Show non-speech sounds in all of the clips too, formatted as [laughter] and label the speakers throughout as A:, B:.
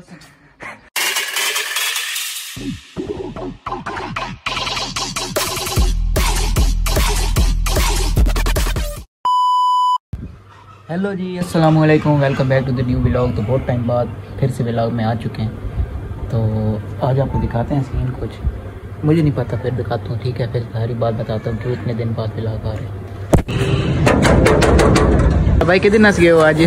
A: Hello जी अस्सलाम वालेकुम welcome back to the new vlog तो बहुत टाइम बाद फिर से व्लॉग में आ चुके हैं। तो आज आपको दिखाते हैं सीन कुछ। मुझे नहीं पता, फिर दिखाता हूँ, ठीक है? फिर सारी बात बताता हूँ क्यों इतने दिन बाद व्लॉग आ रहे हैं। भाई, कितने नस गए हो आज?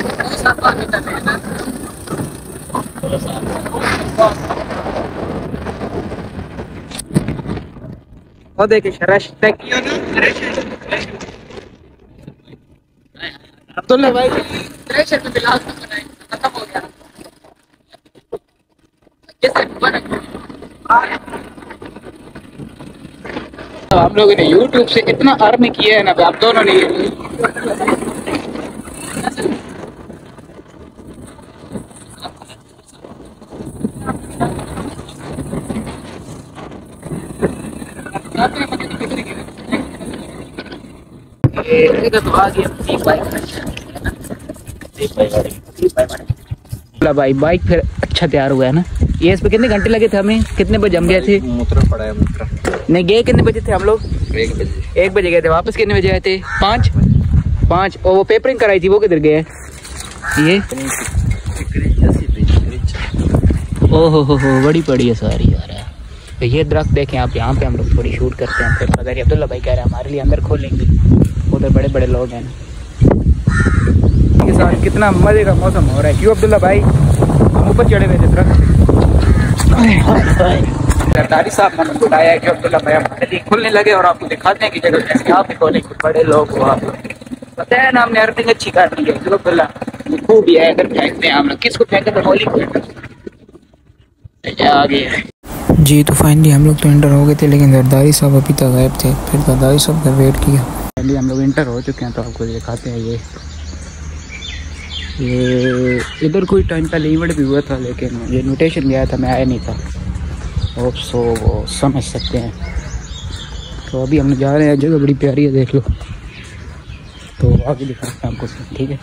A: शरश तक अब्दुल्ला भाई थ्रेशर पे बिलाल को बनाए खत्म हो गया बना हम लोगों ने YouTube से इतना अर्न किया है ना आप दोनों ने भाई बाइक फिर अच्छा तैयार हुआ है ना? ये इस पे कितने घंटे लगे थे हमें? कितने बजे हम गए थे?
B: मूत्र पड़ा है
A: नहीं गए कितने बजे थे हम लोग?
B: एक बजे।
A: एक बजे गए थे वापस कितने बजे आए थे? पाँच? पाँच। और वो पेपरिंग कराई थी वो किधर गए ये? ओहो हो हो बड़ी पड़ी है सारी यार। तो ये दरख्त देखें आप यहाँ पे हम लोग थोड़ी शूट करते हैं। फिर पता नहीं अब्दुल्ला भाई कह रहे हैं हमारे लिए अंदर खोलेंगे। उधर बड़े बड़े लोग हैं के साथ कितना मज़े का मौसम हो रहा है। क्यों अब्दुल्ला भाई? हम ऊपर चढ़े हुए थे दरख्त सरदारी साहब ने बताया कि अब्दुल्ला भाई हमारे लिए खुलने लगे और आपको दिखाते हैं कि जगह जैसे आप भी बड़े लोग हो आप पता है ना हमने अर्थिंग अच्छी है। जो अब्दुल्ला खूब ही है। अगर फेंकते हैं हम लोग। किसको फेंके तो होली को
C: जी तो फाइनली हम लोग तो इंटर हो गए थे लेकिन जरदारी साहब अभी तक गायब थे। फिर जरदारी साहब का वेट किया।
A: पहले हम लोग इंटर हो चुके हैं तो आपको दिखाते हैं ये। ये इधर कोई टाइम पहले इवेंट भी हुआ था लेकिन ये नोटेशन गया था मैं आया नहीं था। होप सो वो समझ सकते हैं। तो अभी हम जा रहे हैं जगह बड़ी प्यारी है देख लो। तो आगे दिखाते हैं आपको ठीक है?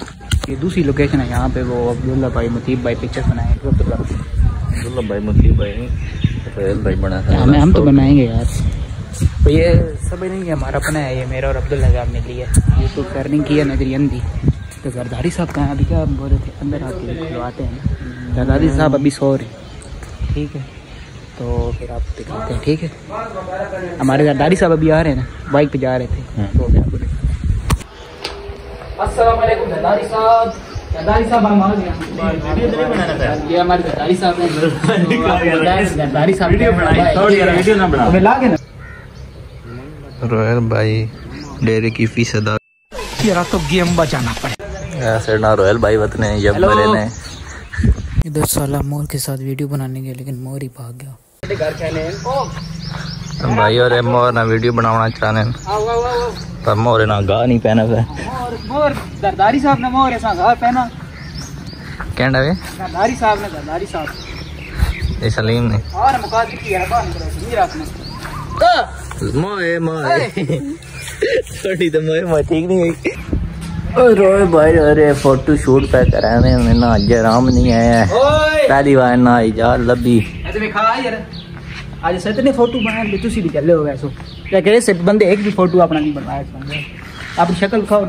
A: ये दूसरी लोकेशन है यहाँ पे वो अब्दुल्ला भाई मुतीब भाई पिक्चर बनाए अब्दुल्ला
B: भाई मुतीब भाई भाई बना
A: हमें हम तो बनाएँगे यार। तो ये सब नहीं है हमारा अपना है ये मेरा और अब्दुल्ला का हमने लिया तो करने की है नजरी अंधी तो जरदारी साहब कहाँ अभी क्या बोल रहे थे? अंदर आके खुलवाते हैं ना। जरदारी साहब अभी सो रहे ठीक है। तो फिर आप दिखाते हैं ठीक है? हमारे जरदारी साहब अभी आ रहे हैं ना बाइक पे जा रहे थे। तो फिर आपको अस्सलाम जरदारी साहब। साहब हम आ गए। ये हमारे जरदारी साहब हैं। [laughs] जरदारी साहब वीडियो बनाई वीडियो ना बना। के ना
B: रोहेल भाई डेरे की फ़ीस अदा
A: तेरा तो गेम बचाना पड़े।
B: ऐसे ना रोहेल भाई वतने जब. बड़े ने।
C: इधर साला मोर के साथ वीडियो बनाने गया लेकिन मोर ही भाग गया।
B: भाई और मोर ना वीडियो बनाना चाहने पर मोर ना गा नहीं पहना फिर
A: मोर मोर जरदारी साहब ने मोर ऐसा घर पहना।
B: कहना वे
A: जरदारी साहब ने जरदारी साहब।
B: ये सलीम ने।
A: और मुकाद की है बात करो सुनी रात में
B: मोए मोए थोड़ी तो मोए मोए ठीक नहीं हुई रोए भाई अरे फ़ोटो शूट पे कराने में ना आज आराम नहीं आया पहली बार ना इजाज लभी
A: ऐसे में खा यार आज सच ने फ़ोटो बना ली तुसी भी चले हो गए सो क्या कहे से बंदे एक भी फ़ोटो अपना नहीं बनवाया इस बंदे अपनी शक्ल खाओ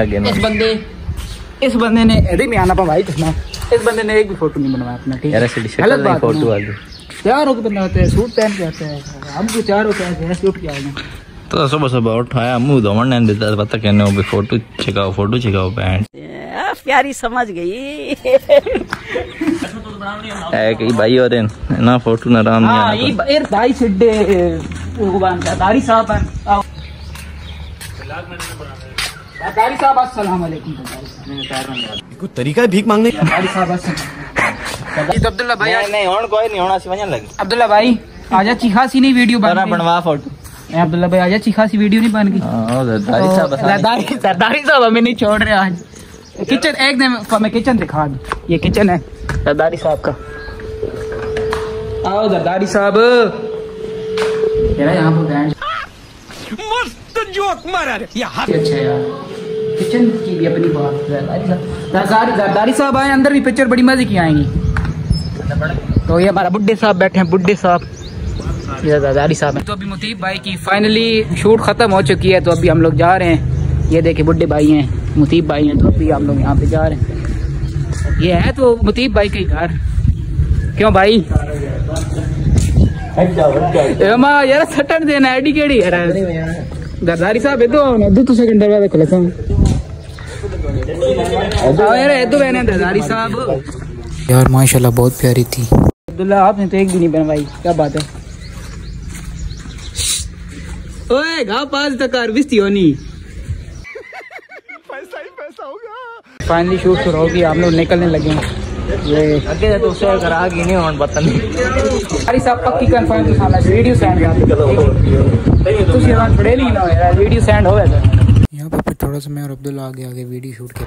B: आगे ना
A: इस बंदे इस बंदे ने यदि में आना पा भाई किसना इस बंदे ने एक भी फ़ोटो नहीं बनवाया अपना ठीक है
B: ऐसी
A: गलत
B: शक्ल नहीं
A: बात है
B: फ़ोटो। वाली
A: तैयार होकर बंदा होता है सूट पहन के आता है हमको तैयार होकर ऐसे ऐसे उठ के
B: तो सुबह सुबह उठाया मुँह धोवन ने देता पता कहने वो भी फ़ोटो छिकाओ फ़ोटो छिकाओ पैंट
D: प्यारी समझ गई।
B: है कि भाई और ना फ़ोटो ना राम
A: हाँ ये एर भाई सिड्डे भगवान का दारी साहब हैं। आओ। दारी साहब अस्सलाम वालेकुम।
E: कुछ तरीका है भीख मांगने? का
A: दारी साहब अस्सलाम तो अब्दुल्ला भाई
B: नहीं नहीं होन कोई नहीं होना सी वज़न लगी।
A: अब्दुल्ला भाई आज अच्छी खासी नहीं वीडियो बन
B: बनवा फ़ोटो।
A: ए, अब्दुल्ला भाई आज अच्छी खासी वीडियो नहीं बन गई।
B: हाँ जरदारी साहब
A: तो सरदारी साहब हमें नहीं छोड़ रहे आज। किचन एक दिन हमें किचन दिखा दो। ये किचन है सरदारी साहब का। आओ सरदारी साहब। यहाँ पर मस्त जोक मारा रे। यार अच्छा यार। किचन की भी अपनी बात सरदारी साहब। सरदारी सरदारी साहब आए अंदर भी पिक्चर बड़ी मज़े की आएँगी। तो ये हमारा बुड्ढे साहब बैठे हैं बुड्ढे साहब। ये दादारी साहब तो अभी मुतीब भाई की फाइनली शूट खत्म हो चुकी है तो अभी हम लोग जा रहे हैं। ये देखे बुढ़े भाई हैं मुतीब भाई हैं तो अभी हम लोग यहाँ पे जा रहे हैं। ये है तो मुतीब भाई के घर। क्यों भाई? एमा यार सटन देना आईडी केड़ी यार। दादारी साहब इधो इधो तो सेकंड बाद खुले सा आओ यार इधो बहने दादारी साहब।
C: यार माशाल्लाह बहुत प्यारी थी।
A: अब्दुल्ला आपने तो एक भी नहीं बनवाई क्या बात है? ओए पास तक होनी। पैसा ही पैसा होगा फाइनली शूट शुरू होगी हम लोग निकलने लगे ये
B: अगे तो उसे करा गई नहीं होन पता
A: अरे साहब पक्की कंफर्म तो वीडियो सेंड कर। तुसी रात पड़े नहीं ना यार वीडियो सेंड होवे सर
C: यहाँ पर थोड़ा सा मैं और अब्दुल्ला आगे आगे वीडियो शूट कर।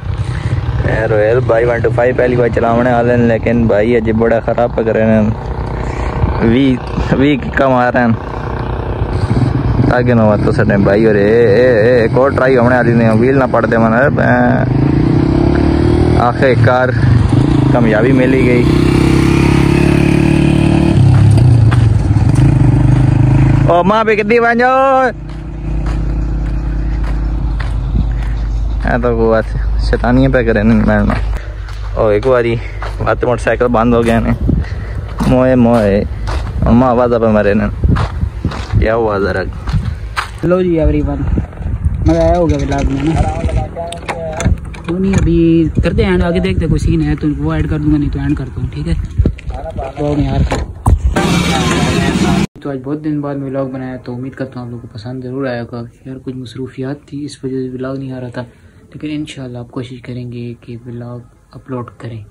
B: रोयल भाई वन टू फाइव पहली बार चलावने वाले ने लेकिन भाई अजय बड़ा खराब पक रहे हैं। वी वी कम आ रहे हैं। आगे ना तो सटे भाई और ए ए ए एक और ट्राई हमने आली ने व्हील ना पड़ दे मन आखिरकार कामयाबी मिली गई ओ माँ पे कितनी बनो है तो वो बात शैतानियाँ पे करें मैडम और एक बारी बात मोटरसाइकिल बंद हो गया ने मोए मोए अम्मा आवाज़ पे मरे ने क्या हुआ जरा
A: लो जी एवरीवन मज़ा आया होगा व्लॉग में तो नहीं अभी करते हैं आगे देखते हैं कोई सीन है तो वो ऐड कर दूँगा, नहीं तो ऐड करता हूँ, ठीक है? तो यार तो आज बहुत दिन बाद व्लॉग बनाया तो उम्मीद करता हूँ आप लोगों को पसंद ज़रूर आया होगा। यार, कुछ मसरूफियात थी, इस वजह से व्लॉग नहीं आ रहा था। लेकिन इन आप कोशिश करेंगे कि व्लॉग अपलोड करें।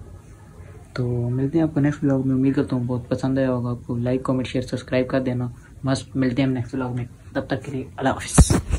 A: तो मिलते हैं आपको नेक्स्ट व्लॉग में। उम्मीद करता हूँ बहुत पसंद आया होगा आपको। लाइक कमेंट शेयर सब्सक्राइब कर देना। मस्त मिलते हैं हम नेक्स्ट ब्लॉग में। तब तक के लिए अल्लाह हाफिज़।